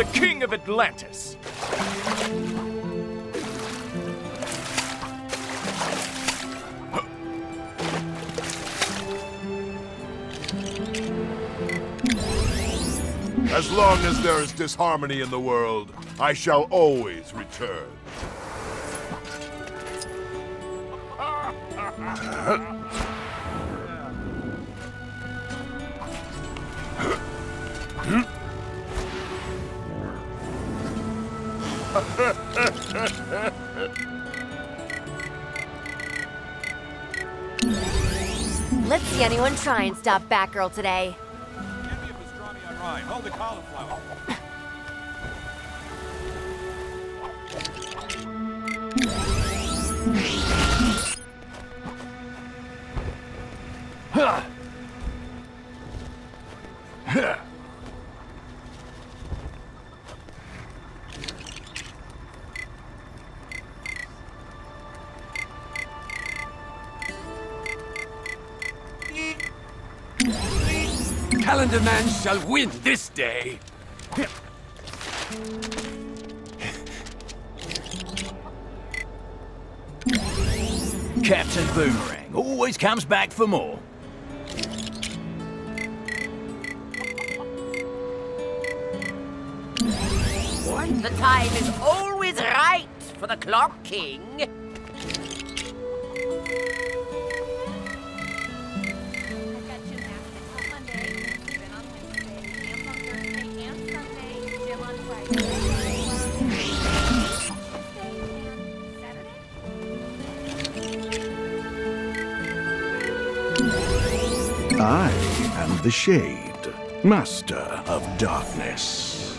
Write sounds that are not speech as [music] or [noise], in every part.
the king of Atlantis. As long as there is disharmony in the world, I shall always return. [laughs] Let's see anyone try and stop Batgirl today. Give me a pastrami on. Hold the cauliflower. Calendar Man shall win this day. Captain Boomerang always comes back for more. The time is always right for the Clock King. I am the Shade, Master of Darkness.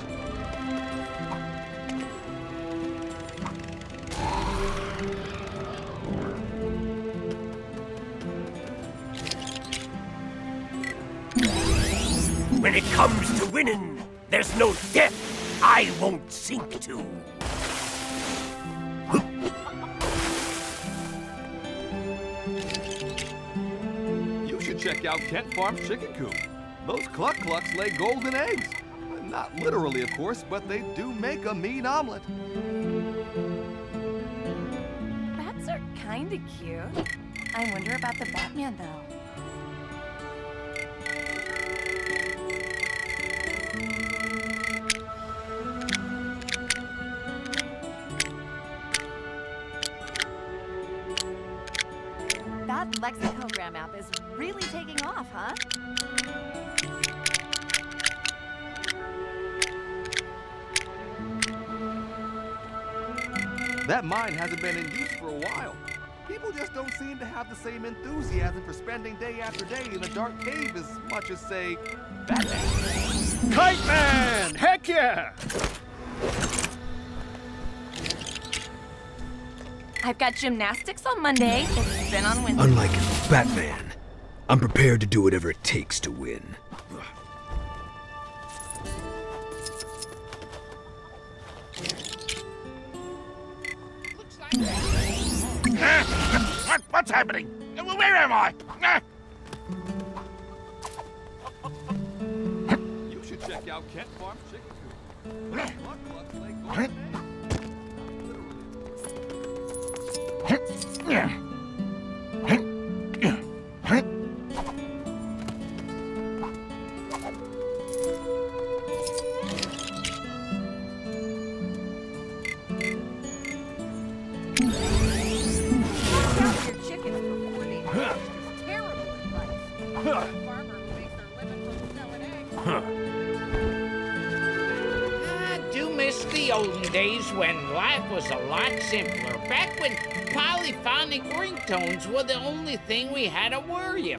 When it comes to winning, there's no depth I won't sink to. Check out Kent Farm's chicken coop. Those cluck clucks lay golden eggs. Not literally, of course, but they do make a mean omelet. Bats are kinda cute. I wonder about the Batman though. That lexicogram app is really taking off, huh? That mine hasn't been in use for a while. People just don't seem to have the same enthusiasm for spending day after day in a dark cave as much as, say, Batman. Kite Man! Heck yeah! I've got gymnastics on Monday, it's spin on Wednesday. Unlike Batman, I'm prepared to do whatever it takes to win. What, what's happening? Where am I? You should check out Kent Farm's chicken coop. Those the olden days when life was a lot simpler. Back when polyphonic ringtones were the only thing we had to worry